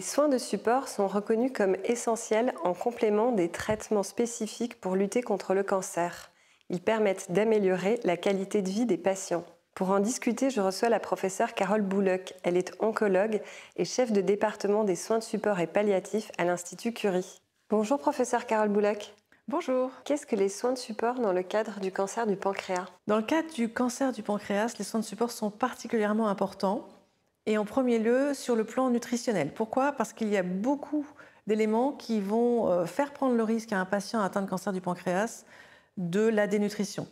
Les soins de support sont reconnus comme essentiels en complément des traitements spécifiques pour lutter contre le cancer. Ils permettent d'améliorer la qualité de vie des patients. Pour en discuter, je reçois la professeure Carole Bouloc. Elle est oncologue et chef de département des soins de support et palliatifs à l'Institut Curie. Bonjour professeur Carole Bouloc. Bonjour. Qu'est-ce que les soins de support dans le cadre du cancer du pancréas? Dans le cadre du cancer du pancréas, les soins de support sont particulièrement importants et en premier lieu sur le plan nutritionnel. Pourquoi? Parce qu'il y a beaucoup d'éléments qui vont euh, faire prendre le risque à un patient atteint de cancer du pancréas de la dénutrition.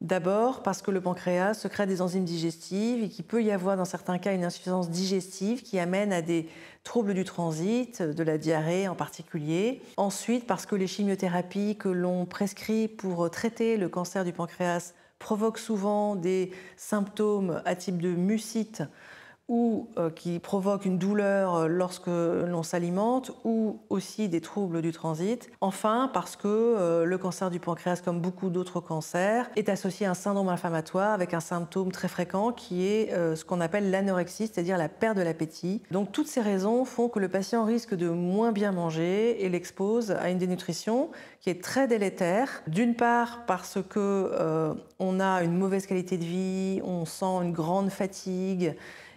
D'abord parce que le pancréas secrète des enzymes digestives et qu'il peut y avoir dans certains cas une insuffisance digestive qui amène à des troubles du transit, de la diarrhée en particulier. Ensuite parce que les chimiothérapies que l'on prescrit pour traiter le cancer du pancréas provoquent souvent des symptômes à type de mucite ou euh, qui provoquent une douleur euh, lorsque l'on s'alimente, ou aussi des troubles du transit. Enfin, parce que euh, le cancer du pancréas, comme beaucoup d'autres cancers, est associé à un syndrome inflammatoire avec un symptôme très fréquent qui est ce qu'on appelle l'anorexie, c'est-à-dire la perte de l'appétit. Donc toutes ces raisons font que le patient risque de moins bien manger et l'expose à une dénutrition qui est très délétère. D'une part parce que on a une mauvaise qualité de vie, on sent une grande fatigue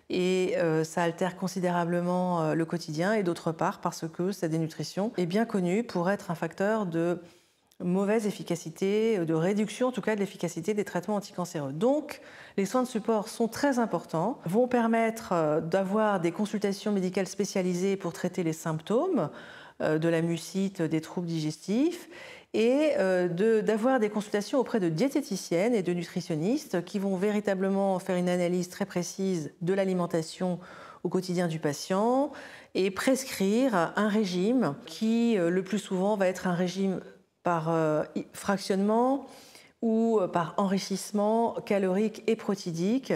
et euh, ça altère considérablement euh, le quotidien et d'autre part parce que cette dénutrition est bien connue pour être un facteur de mauvaise efficacité, de réduction en tout cas de l'efficacité des traitements anticancéreux. Donc les soins de support sont très importants, vont permettre euh, d'avoir des consultations médicales spécialisées pour traiter les symptômes de la mucite, des troubles digestifs et euh, d'avoir des consultations auprès de diététiciennes et de nutritionnistes qui vont véritablement faire une analyse très précise de l'alimentation au quotidien du patient et prescrire un régime qui, euh, le plus souvent, va être un régime par euh, fractionnement ou par enrichissement calorique et protidique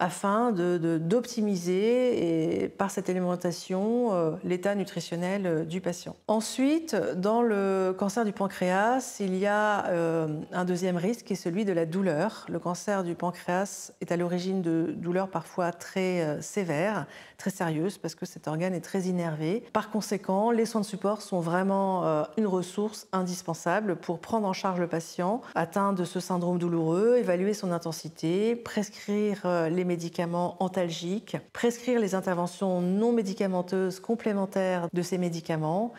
afin d'optimiser par cette alimentation euh, l'état nutritionnel euh, du patient. Ensuite, dans le cancer du pancréas, il y a euh, un deuxième risque qui est celui de la douleur. Le cancer du pancréas est à l'origine de douleurs parfois très sévères, très sérieuses, parce que cet organe est très innervé. Par conséquent, les soins de support sont vraiment une ressource indispensable pour prendre en charge le patient atteint de ce syndrome douloureux, évaluer son intensité, prescrire les médicaments antalgiques, prescrire les interventions non médicamenteuses complémentaires de ces médicaments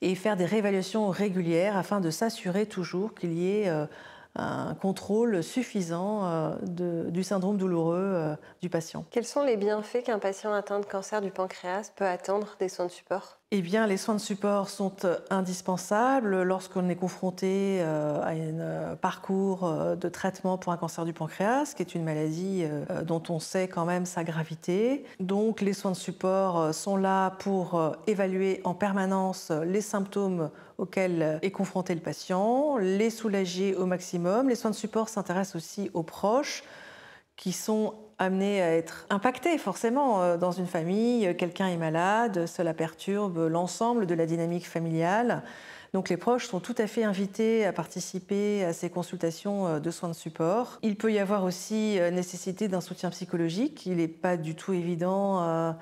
et faire des réévaluations régulières afin de s'assurer toujours qu'il y ait euh, un contrôle suffisant euh, du syndrome douloureux euh, du patient. Quels sont les bienfaits qu'un patient atteint de cancer du pancréas peut attendre des soins de support? Eh bien, les soins de support sont euh, indispensables lorsqu'on est confronté à un parcours de traitement pour un cancer du pancréas, qui est une maladie dont on sait quand même sa gravité. Donc, les soins de support sont là pour évaluer en permanence les symptômes auxquels est confronté le patient, les soulager au maximum. Les soins de support s'intéressent aussi aux proches qui sont amenés à être impactés forcément euh, dans une famille. Quelqu'un est malade, cela perturbe l'ensemble de la dynamique familiale. Donc les proches sont tout à fait invités à participer à ces consultations euh, de soins de support. Il peut y avoir aussi euh, nécessité d'un soutien psychologique. Il n'est pas du tout évident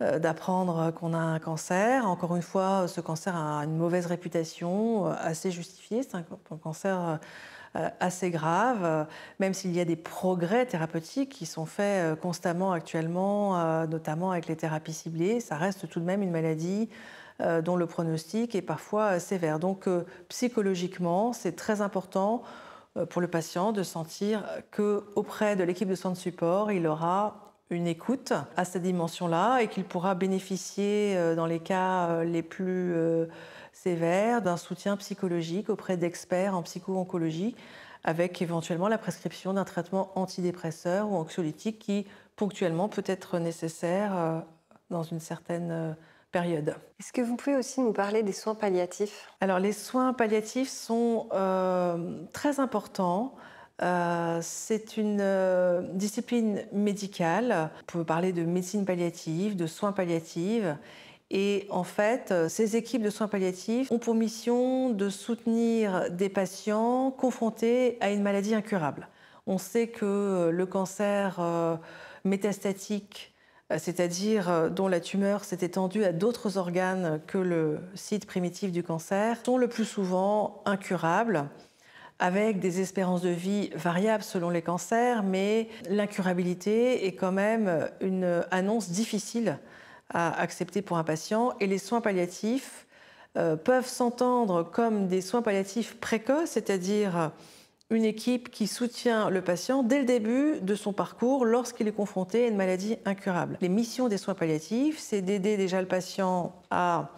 d'apprendre qu'on a un cancer. Encore une fois, ce cancer a une mauvaise réputation, euh, assez justifiée. C'est un cancer euh, assez grave, même s'il y a des progrès thérapeutiques qui sont faits constamment actuellement, notamment avec les thérapies ciblées, ça reste tout de même une maladie dont le pronostic est parfois sévère. Donc psychologiquement, c'est très important pour le patient de sentir qu'auprès de l'équipe de soins de support, il aura une écoute à cette dimension-là et qu'il pourra bénéficier, euh, dans les cas euh, les plus euh, sévères, d'un soutien psychologique auprès d'experts en psycho-oncologie, avec éventuellement la prescription d'un traitement antidépresseur ou anxiolytique qui, ponctuellement, peut être nécessaire dans une certaine période. Est-ce que vous pouvez aussi nous parler des soins palliatifs? Alors, les soins palliatifs sont très importants. Euh, c'est une euh, discipline médicale. On peut parler de médecine palliative, de soins palliatifs. Et en fait, ces équipes de soins palliatifs ont pour mission de soutenir des patients confrontés à une maladie incurable. On sait que le cancer euh, métastatique c'est-à-dire dont la tumeur s'est étendue à d'autres organes que le site primitif du cancer, sont le plus souvent incurables avec des espérances de vie variables selon les cancers, mais l'incurabilité est quand même une annonce difficile à accepter pour un patient et les soins palliatifs euh, peuvent s'entendre comme des soins palliatifs précoces, c'est-à-dire une équipe qui soutient le patient dès le début de son parcours lorsqu'il est confronté à une maladie incurable. Les missions des soins palliatifs, c'est d'aider déjà le patient à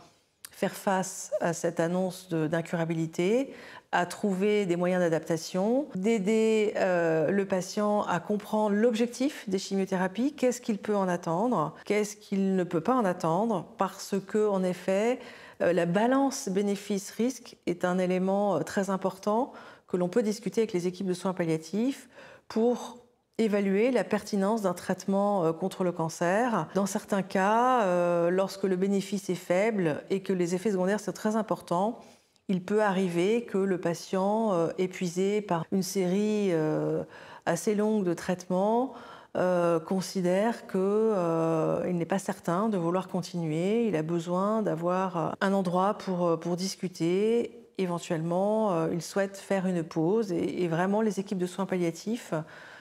faire face à cette annonce d'incurabilité, à trouver des moyens d'adaptation, d'aider euh, le patient à comprendre l'objectif des chimiothérapies, qu'est-ce qu'il peut en attendre, qu'est-ce qu'il ne peut pas en attendre, parce que en effet, euh, la balance bénéfice-risque est un élément euh, très important que l'on peut discuter avec les équipes de soins palliatifs pour évaluer la pertinence d'un traitement contre le cancer. Dans certains cas, lorsque le bénéfice est faible et que les effets secondaires sont très importants, il peut arriver que le patient, euh, épuisé par une série euh, assez longue de traitements, euh, considère qu'il n'est pas certain de vouloir continuer. Il a besoin d'avoir un endroit pour discuter. Éventuellement, il souhaite faire une pause. et vraiment, les équipes de soins palliatifs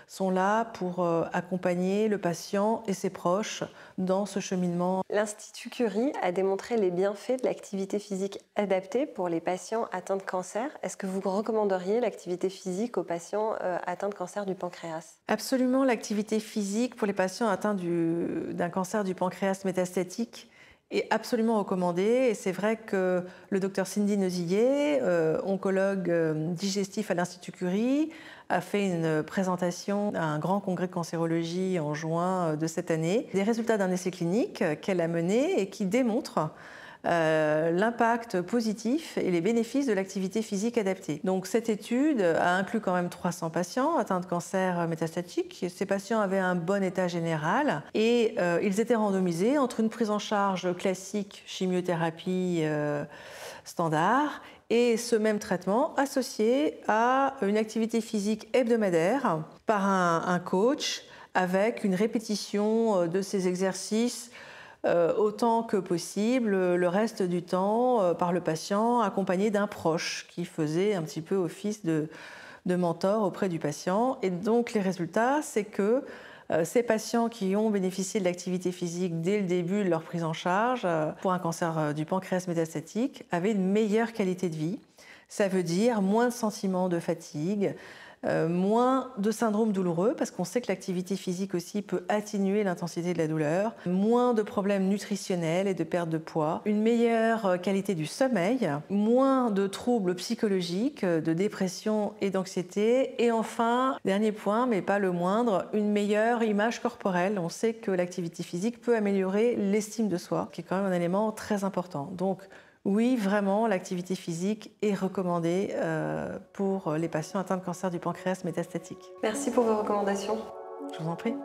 sont là pour euh, accompagner le patient et ses proches dans ce cheminement. L'Institut Curie a démontré les bienfaits de l'activité physique adaptée pour les patients atteints de cancer. Est-ce que vous recommanderiez l'activité physique aux patients euh, atteints de cancer du pancréas? Absolument, l'activité physique pour les patients atteints d'un cancer du pancréas métastatique est absolument recommandée. Et c'est vrai que le docteur Cindy Neusillet, euh, oncologue digestif à l'Institut Curie, a fait une présentation à un grand congrès de cancérologie en juin euh, de cette année, des résultats d'un essai clinique qu'elle a mené et qui démontre euh, l'impact positif et les bénéfices de l'activité physique adaptée. Donc cette étude a inclus quand même 300 patients atteints de cancer métastatique. Ces patients avaient un bon état général et euh, ils étaient randomisés entre une prise en charge classique chimiothérapie standard et ce même traitement associé à une activité physique hebdomadaire par un, coach avec une répétition euh, de ces exercices euh, autant que possible le reste du temps euh, par le patient accompagné d'un proche qui faisait un petit peu office de, mentor auprès du patient. Et donc les résultats, c'est que euh, ces patients qui ont bénéficié de l'activité physique dès le début de leur prise en charge euh, pour un cancer euh, du pancréas métastatique avaient une meilleure qualité de vie. Ça veut dire moins de sentiments de fatigue, euh, moins de syndrome douloureux, parce qu'on sait que l'activité physique aussi peut atténuer l'intensité de la douleur, moins de problèmes nutritionnels et de perte de poids, une meilleure euh, qualité du sommeil, moins de troubles psychologiques, euh, de dépression et d'anxiété, et enfin, dernier point, mais pas le moindre, une meilleure image corporelle. On sait que l'activité physique peut améliorer l'estime de soi, qui est quand même un élément très important. Oui, vraiment, l'activité physique est recommandée euh, pour les patients atteints de cancer du pancréas métastatique. Merci pour vos recommandations. Je vous en prie.